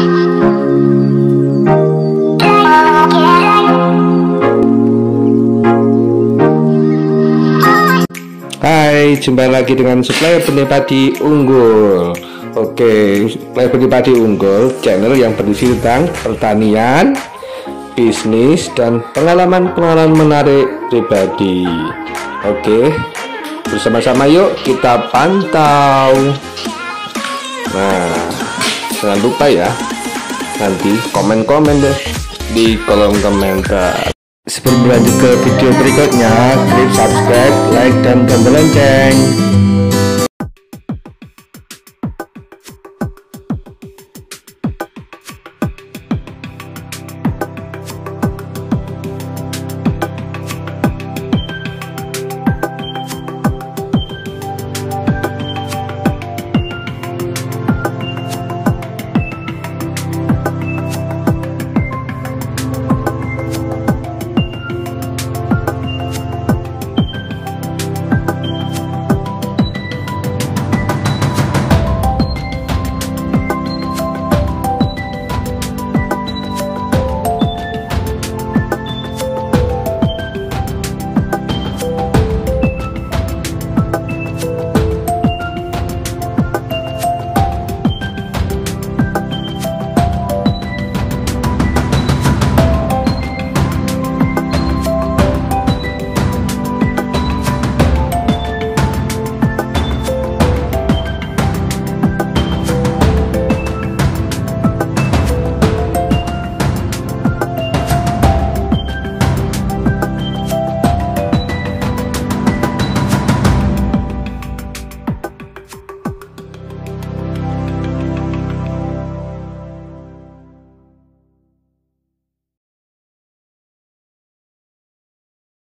Hai, jumpa lagi dengan supplier benih padi unggul. Oke, supplier benih padi unggul, channel yang berisi tentang pertanian, bisnis, dan pengalaman-pengalaman menarik pribadi. Oke, bersama-sama yuk kita pantau. Nah, jangan lupa ya, nanti komen-komen deh di kolom komentar. Sebelum lanjut ke video berikutnya, klik subscribe, like, dan tombol lonceng.